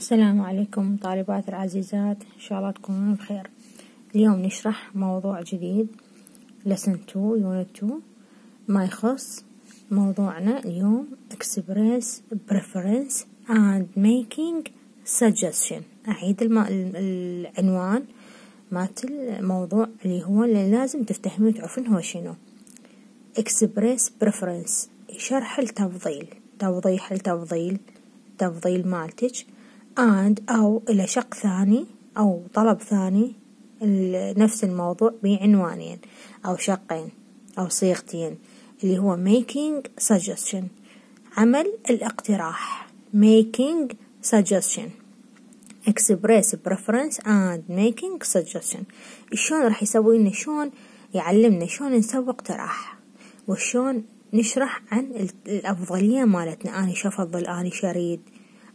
السلام عليكم طالبات العزيزات إن شاء الله تكونون بخير. اليوم نشرح موضوع جديد lesson 2 unit 2 ما يخص موضوعنا اليوم express preference and making suggestion. أعيد الم... العنوان مالت الموضوع اللي هو اللي لازم تفتهمين وتعرفين هو شنو. express preference شرح التفضيل. توضيح التفضيل تفضيل مالتج and أو إلى شق ثاني أو طلب ثاني نفس الموضوع بعنوانين أو شقين أو صيغتين اللي هو making suggestion عمل الاقتراح making suggestion express preference and making suggestion. شلون راح يسوي لنا شلون يعلمنا؟ شلون نسوي اقتراح؟ وشلون نشرح عن الأفضلية مالتنا؟ أنا شو أفضل؟ أنا شريد؟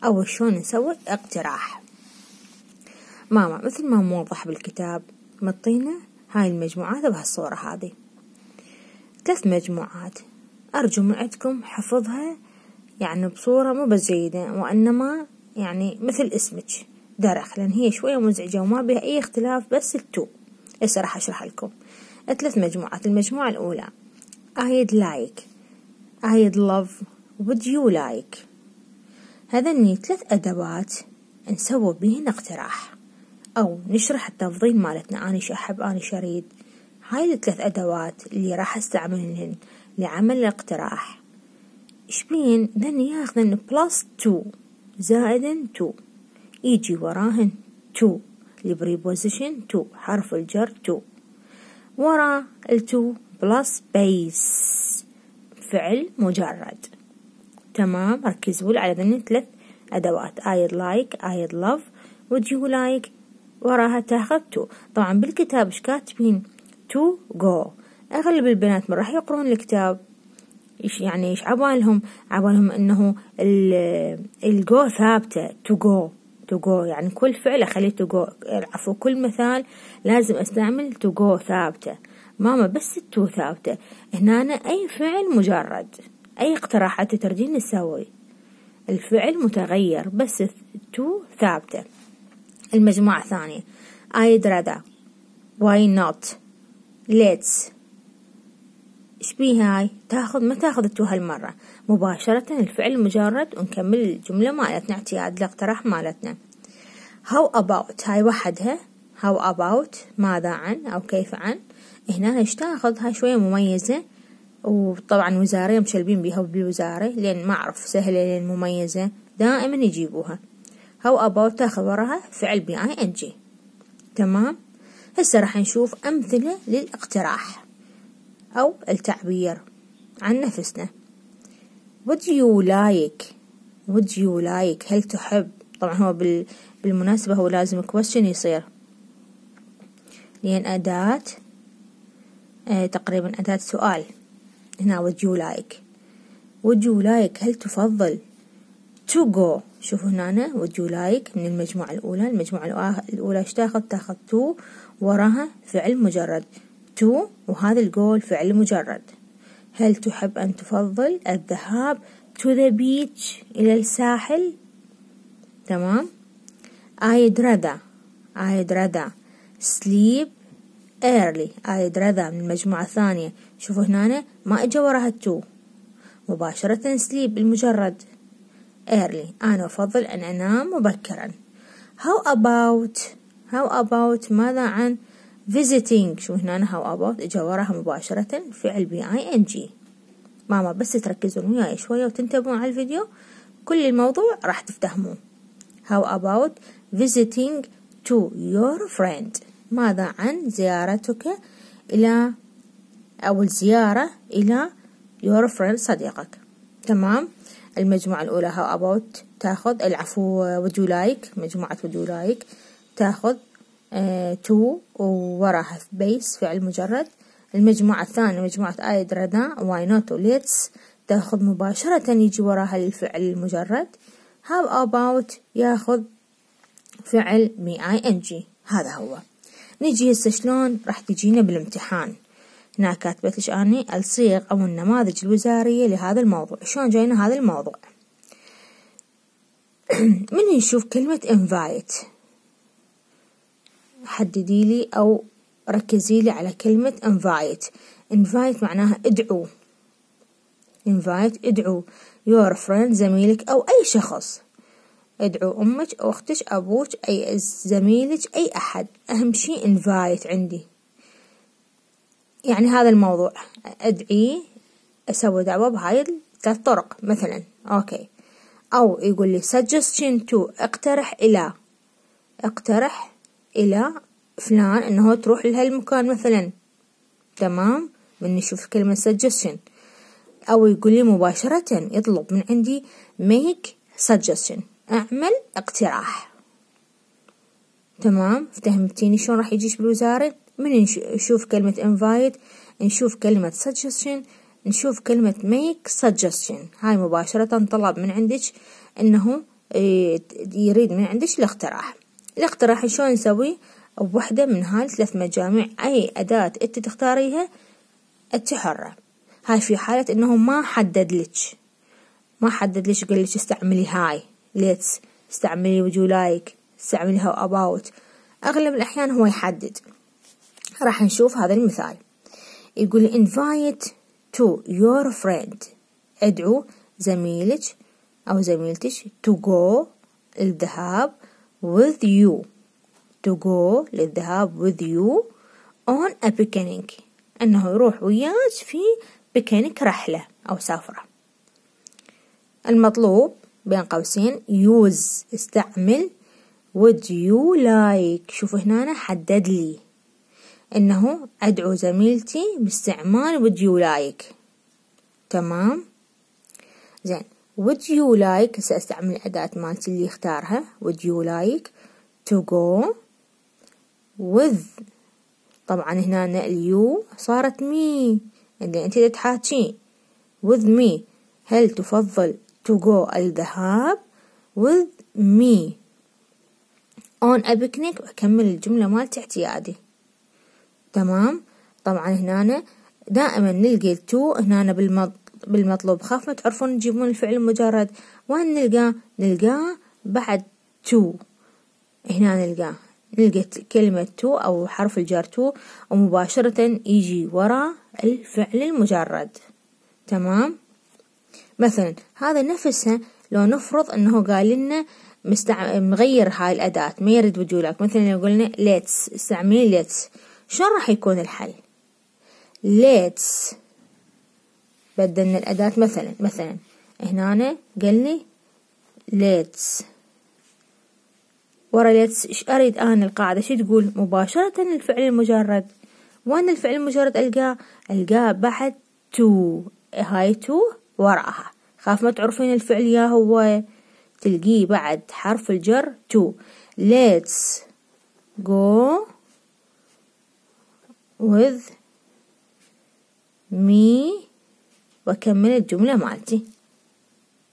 أو شلون نسوي اقتراح ماما مثل ما موضح بالكتاب مطينا هاي المجموعات بهالصورة هذه. ثلاث مجموعات. أرجو من عندكم حفظها يعني بصورة مو بس جيدة وإنما يعني مثل اسمك. درخ لأن هي شوية مزعجة وما بها أي اختلاف بس التو هسه راح أشرح لكم. ثلاث مجموعات. المجموعة الأولى. I'd like. I'd love. Would you like? هذني ثلاث أدوات نسوي بهن اقتراح. أو نشرح التفضيل مالتنا. أنا شو أحب أنا شو أريد. هاي الثلاث أدوات اللي راح أستعملهن لعمل الاقتراح. إشبين ذن ياخذن plus to زائدا to يجي وراهن to ال preposition to حرف الجر to ورا ال to plus base فعل مجرد. تمام. ركزوا على ذني ثلاث أدوات. I'd like I'd love. Would you like? وراها تاخذ to طبعا بالكتاب إيش كاتبين؟ To go. أغلب البنات من راح يقرون الكتاب. إيش يعني؟ إيش عبالهم؟ عبالهم إنه الجو ثابتة. To go. To go. يعني كل فعل أخليه to go. عفوا كل مثال لازم أستعمل to go ثابتة. ماما بس التو ثابتة. هنا أي فعل مجرد. أي اقتراحات تردين نسوي الفعل متغير بس تو ثابتة. المجموعة الثانية. I'd rather why not? Let's. إيش بيه هاي؟ تاخذ ما تاخذ ال to هالمرة. مباشرة الفعل المجرد ونكمل الجملة مالتنا اعتياد الاقتراح مالتنا. How about هاي وحدها. How about ماذا عن؟ أو كيف عن؟ هنا إيش تاخذ هاي شوية مميزة. وطبعا وزارية مشلبين بيها بالوزارة لأن ما أعرف سهلة لأن مميزة دائما يجيبوها. how تاخذ وراها فعل ب ing. تمام؟ هسه راح نشوف أمثلة للاقتراح أو التعبير عن نفسنا. Would you like would you like هل تحب؟ طبعا هو بالمناسبة هو لازم question يصير. لأن أداة آه تقريبا أداة سؤال. هنا would you like? Would you like? هل تفضل to go? شوفوا هنا would you like من المجموعة الأولى. المجموعة الأولى إيش تاخذ؟ تاخذ to وراها فعل مجرد. To وهذا الجول فعل مجرد. هل تحب أن تفضل الذهاب to the beach إلى الساحل؟ تمام. I'd rather. I'd rather sleep early. I'd rather من المجموعة الثانية. شوفوا هنا ما إجا وراها تو مباشرة سليب المجرد. Early. أنا أفضل أن أنام مبكرا. How about how about ماذا عن visiting? شو هنا how about إجا وراها مباشرة. فعل ب ing ماما بس تركزون وياي شوية وتنتبهون على الفيديو. كل الموضوع راح تفتهمون. How about visiting to your friend? ماذا عن زيارتك إلى أو الزيارة إلى your friend صديقك؟ تمام. المجموعة الأولى how about تأخذ العفو would you like مجموعة would you like تأخذ uh, to ووراها بيس فعل مجرد. المجموعة الثانية مجموعة I'd rather why not let's تأخذ مباشرة يجي وراها الفعل المجرد. how about يأخذ فعل ing هذا هو. نجي هسه شلون راح تجينا بالامتحان؟ هنا كاتبت لك أني؟ الصيغ أو النماذج الوزارية لهذا الموضوع. شلون جاينا هذا الموضوع؟ من نشوف كلمة invite حددي لي أو ركزي لي على كلمة invite. invite معناها ادعو. invite ادعو. your friend زميلك أو أي شخص. أدعو أمك أو أختك أبوك أي زميلك أي أحد. أهم شي invite عندي. يعني هذا الموضوع. أدعي أسوي دعوة بهاي الثلاث طرق مثلا. أوكي. أو يقول لي suggestion to اقترح إلى. اقترح إلى فلان إنه تروح لهالمكان مثلا. تمام؟ من نشوف كلمة suggestion. أو يقول لي مباشرة يطلب من عندي make suggestion. أعمل اقتراح. تمام؟ فهمتيني شلون راح يجيش بالوزارة؟ من نشوف كلمة invite نشوف كلمة suggestion نشوف كلمة make suggestion. هاي مباشرة طلب من عندك إنه إيه، يريد من عندك الاقتراح. الاقتراح شلون نسوي؟ بوحدة من هاي الثلاث مجامع أي أداة أنت تختاريها انت حرة هاي في حالة إنه ما حدد لك. ما حدد لك قال لك استعملي هاي. Let's استعملي وجو لايك استعملي هاو about. أغلب الأحيان هو يحدد. راح نشوف هذا المثال. يقول invite to your friend. أدعو زميلك أو زميلتك to go الذهاب with you. To go للذهاب with you on a picnic. أنه يروح وياك في بيكنيك رحلة أو سفرة. المطلوب بين قوسين. use استعمل. would you like شوف هنا حدد لي. إنه أدعو زميلتي باستعمال would you like. تمام؟ زين. would you like سأستعمل الأداة مالتي اللي اختارها. would you like to go with طبعا هنا اليو صارت مي اللي أنت تحاكي with me. هل تفضل to go الذهاب with me. On a picnic وأكمل الجملة مالتي اعتيادي تمام؟ طبعا هنا دائما نلقي التو هنا بالمطلوب. خاف ما تعرفون تجيبون الفعل المجرد وين نلقاه نلقاه بعد تو هنا نلقاه نلقى كلمة to أو حرف الجر to ومباشرة يجي ورا الفعل المجرد. تمام؟ مثلا هذا نفسه لو نفرض إنه قال لنا مستع... مغير هاي الأداة ما يرد وجولك مثلا لو قلنا let's استعملي let's. شلون راح يكون الحل؟ let's بدلنا الأداة مثلا. مثلا هنا قال لي let's. ورا let's إيش أريد أنا القاعدة؟ شو تقول؟ مباشرة الفعل المجرد. وين الفعل المجرد ألقاه؟ ألقاه بعد to هاي to وراها. خاف ما تعرفين الفعل يا هو. تلقيه بعد حرف الجر to let's go with me. وأكمل الجملة مالتي.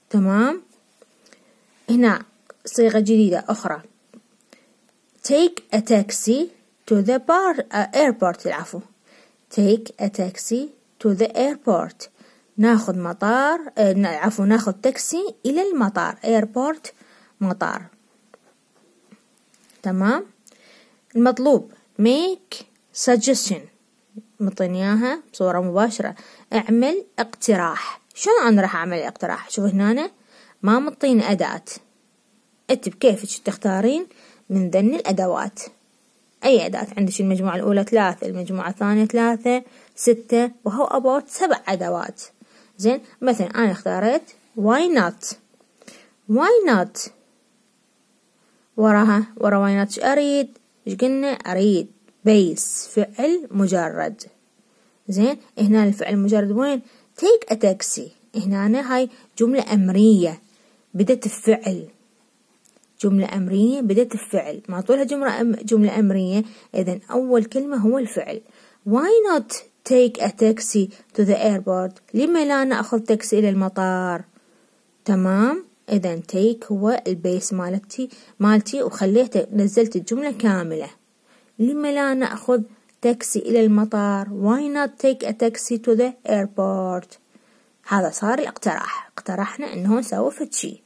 تمام؟ هنا صيغة جديدة أخرى. Take a taxi to the bar uh, airport. العفو. Take a taxi to the airport. ناخذ مطار آه عفوا ناخذ تاكسي إلى المطار airport مطار. تمام؟ المطلوب make suggestion. مطيني إياها بصورة مباشرة. اعمل اقتراح. شلون أنا راح أعمل اقتراح؟ شوف هنا ما مطيني أداة. انت بكيفك تختارين من ذن الأدوات. أي أداة؟ عندك المجموعة الأولى ثلاثة المجموعة الثانية ثلاثة ستة وهو ابوت سبع أدوات. زين؟ مثلا أنا اختاريت why not. Why not وراها ورا why not أريد؟ إيش قلنا؟ أريد. بيس فعل مجرد. زين؟ هنا الفعل المجرد وين؟ Take a taxi. هنا هاي جملة أمرية. بدت الفعل جملة أمرية بدت الفعل ما طولها جملة أم جملة أمرية. إذا أول كلمة هو الفعل. Why not take a taxi to the airport. لما لا نأخذ تاكسي إلى المطار. تمام؟ إذا take هو البيس مالتي مالتي وخليته نزلت الجملة كاملة. لما لا نأخذ تاكسي إلى المطار why not take a taxi to the airport هذا صار الاقتراح. اقترحنا إنه نسوي فتشي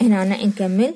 هنا نكمل.